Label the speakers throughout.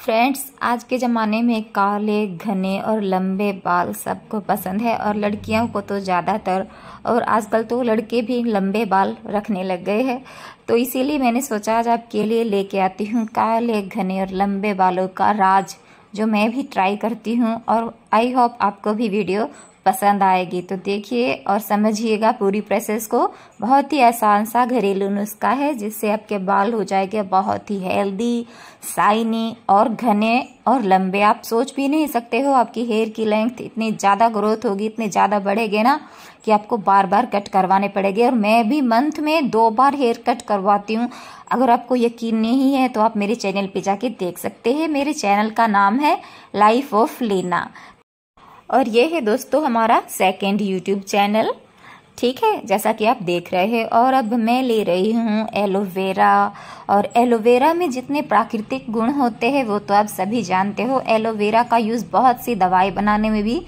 Speaker 1: Friends, आज के ज़माने में काले, घने और लंबे बाल सबको पसंद है और लड़कियों को तो ज़्यादातर, और आजकल तो लड़के भी लंबे बाल रखने लग गए हैं। तो इसीलिए मैंने सोचा आज आपके लिए लेके आती हूँ काले, घने और लंबे बालों का राज, जो मैं भी ट्राई करती हूँ और आई होप आपको भी वीडियो पसंद आएगी। तो देखिए और समझिएगा पूरी प्रोसेस को। बहुत ही आसान सा घरेलू नुस्खा है, जिससे आपके बाल हो जाएँगे बहुत ही हेल्दी साइनी और घने और लंबे। आप सोच भी नहीं सकते हो आपकी हेयर की लेंथ इतनी ज़्यादा ग्रोथ होगी, इतने ज़्यादा बढ़ेगे ना, कि आपको बार बार कट करवाने पड़ेंगे। और मैं भी मंथ में दो बार हेयर कट करवाती हूँ। अगर आपको यकीन नहीं है तो आप मेरे चैनल पे जाके देख सकते हैं। मेरे चैनल का नाम है लाइफ ऑफ़ लीना और ये है दोस्तों हमारा सेकेंड यूट्यूब चैनल ठीक है, जैसा कि आप देख रहे हैं और अब मैं ले रही हूँ एलोवेरा और एलोवेरा में जितने प्राकृतिक गुण होते हैं, वो तो आप सभी जानते हो। एलोवेरा का यूज़ बहुत सी दवाई बनाने में भी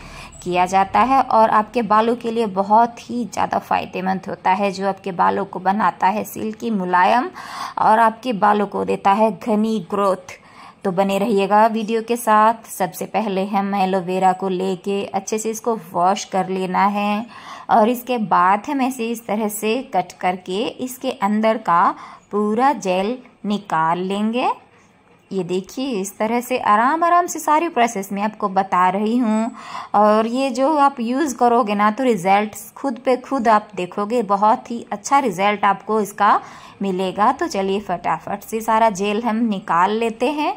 Speaker 1: किया जाता है और आपके बालों के लिए बहुत ही ज़्यादा फ़ायदेमंद होता है, जो आपके बालों को बनाता है, सिल्की, मुलायम और आपके बालों को देता है घनी ग्रोथ। तो बने रहिएगा वीडियो के साथ। सबसे पहले हम एलोवेरा को लेके अच्छे से इसको वॉश कर लेना है और इसके बाद हम ऐसे इस तरह से कट करके इसके अंदर का पूरा जेल निकाल लेंगे। ये देखिए, इस तरह से आराम आराम से सारी प्रोसेस में आपको बता रही हूँ। और ये जो आप यूज़ करोगे ना तो रिज़ल्ट खुद पे खुद आप देखोगे, बहुत ही अच्छा रिज़ल्ट आपको इसका मिलेगा। तो चलिए फटाफट से सारा जेल हम निकाल लेते हैं।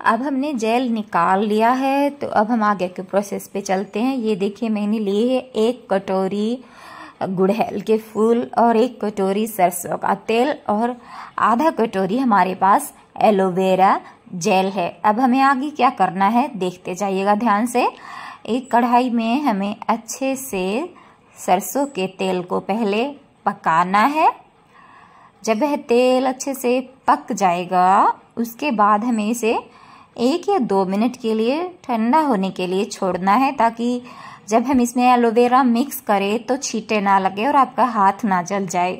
Speaker 1: अब हमने जेल निकाल लिया है तो अब हम आगे के प्रोसेस पे चलते हैं। ये देखिए, मैंने लिए है एक कटोरी गुड़हल के फूल और एक कटोरी सरसों का तेल और आधा कटोरी हमारे पास एलोवेरा जेल है। अब हमें आगे क्या करना है, देखते जाइएगा ध्यान से। एक कढ़ाई में हमें अच्छे से सरसों के तेल को पहले पकाना है। जब वह तेल अच्छे से पक जाएगा, उसके बाद हमें इसे एक या दो मिनट के लिए ठंडा होने के लिए छोड़ना है ताकि जब हम इसमें एलोवेरा मिक्स करें तो छीटे ना लगे और आपका हाथ ना जल जाए।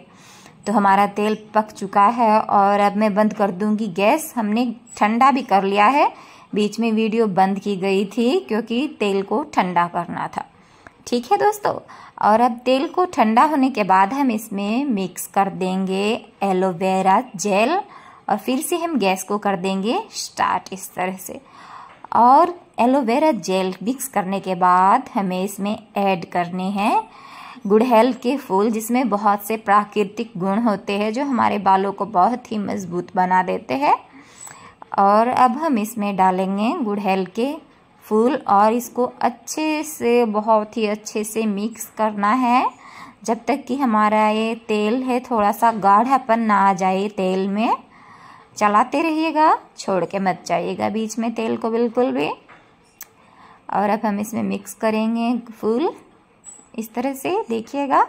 Speaker 1: तो हमारा तेल पक चुका है और अब मैं बंद कर दूँगी गैस। हमने ठंडा भी कर लिया है। बीच में वीडियो बंद की गई थी क्योंकि तेल को ठंडा करना था। ठीक है दोस्तों? और अब तेल को ठंडा होने के बाद हम इसमें मिक्स कर देंगे एलोवेरा जेल। और फिर से हम गैस को कर देंगे स्टार्ट इस तरह से। और एलोवेरा जेल मिक्स करने के बाद हमें इसमें ऐड करने हैं गुड़हल के फूल, जिसमें बहुत से प्राकृतिक गुण होते हैं, जो हमारे बालों को बहुत ही मज़बूत बना देते हैं। और अब हम इसमें डालेंगे गुड़हल के फूल, और इसको अच्छे से, बहुत ही अच्छे से मिक्स करना है। जब तक कि हमारा ये तेल है, थोड़ा सा गाढ़ापन ना आ जाए तेल में चलाते रहिएगा, छोड़ के मत जाइएगा बीच में तेल को बिल्कुल भी। और अब हम इसमें मिक्स करेंगे फूल। इस तरह से देखिएगा।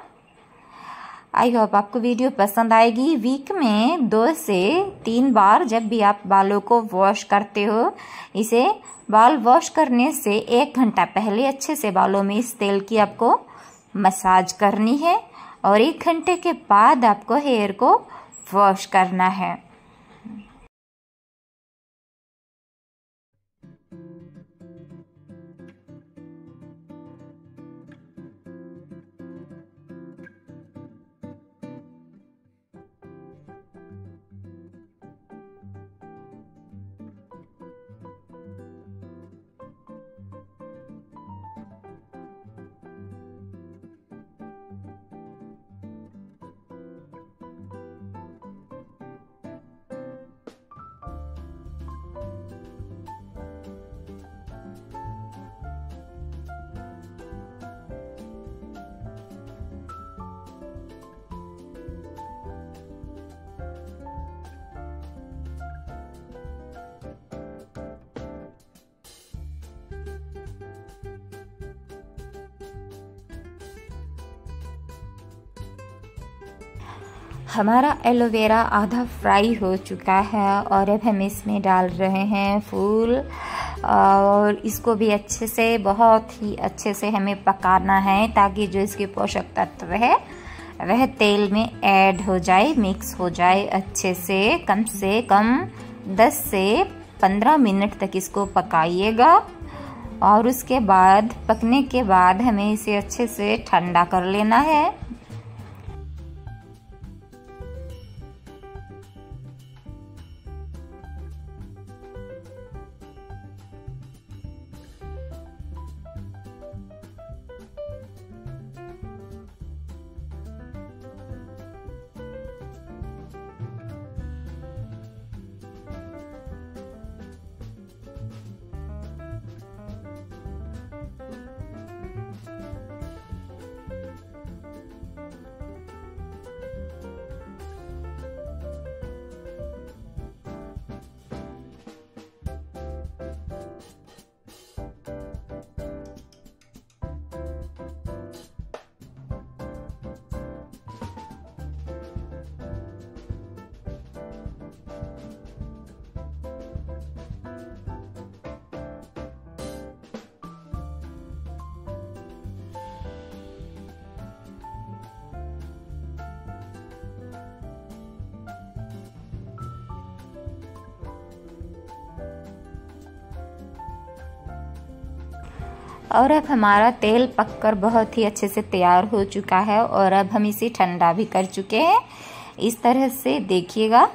Speaker 1: आई होप आपको वीडियो पसंद आएगी। वीक में दो से तीन बार जब भी आप बालों को वॉश करते हो, इसे बाल वॉश करने से एक घंटा पहले अच्छे से बालों में इस तेल की आपको मसाज करनी है और एक घंटे के बाद आपको हेयर को वॉश करना है। हमारा एलोवेरा आधा फ्राई हो चुका है और अब हम इसमें डाल रहे हैं फूल और इसको भी अच्छे से, बहुत ही अच्छे से हमें पकाना है ताकि जो इसके पोषक तत्व है, वह तेल में ऐड हो जाए, मिक्स हो जाए अच्छे से, कम से कम 10 से 15 मिनट तक इसको पकाइएगा और उसके बाद, पकने के बाद हमें इसे अच्छे से ठंडा कर लेना है। और अब हमारा तेल पककर बहुत ही अच्छे से तैयार हो चुका है और अब हम इसे ठंडा भी कर चुके हैं। इस तरह से देखिएगा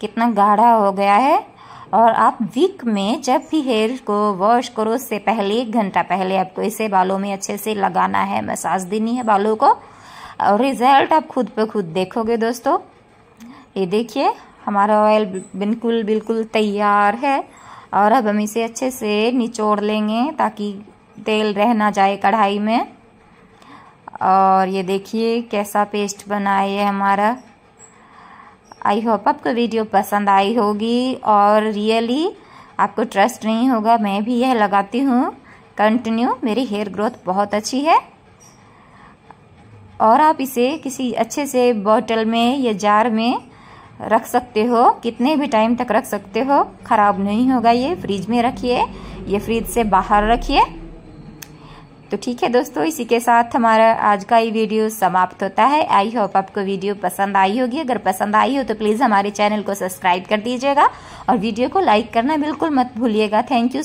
Speaker 1: कितना गाढ़ा हो गया है। और आप वीक में जब भी हेयर को वॉश करो, उससे पहले, एक घंटा पहले आपको इसे बालों में अच्छे से लगाना है मसाज देनी है बालों को। और रिज़ल्ट आप खुद पे खुद देखोगे दोस्तों। ये देखिए, हमारा ऑयल बिल्कुल बिल्कुल तैयार है। और अब हम इसे अच्छे से निचोड़ लेंगे ताकि तेल रह ना जाए कढ़ाई में। और ये देखिए कैसा पेस्ट बना है हमारा। आई होप आपको वीडियो पसंद आई होगी और रियली आपको ट्रस्ट नहीं होगा, मैं भी यह लगाती हूँ। कंटिन्यू मेरी हेयर ग्रोथ बहुत अच्छी है। और आप इसे किसी अच्छे से बॉटल में या जार में रख सकते हो। कितने भी टाइम तक रख सकते हो। ख़राब नहीं होगा ये फ्रिज में रखिए। ये फ्रिज से बाहर रखिए। तो ठीक है दोस्तों, इसी के साथ हमारा आज का ये वीडियो समाप्त होता है। आई होप आपको वीडियो पसंद आई होगी। अगर पसंद आई हो तो प्लीज़ हमारे चैनल को सब्सक्राइब कर दीजिएगा और वीडियो को लाइक करना बिल्कुल मत भूलिएगा। Thank you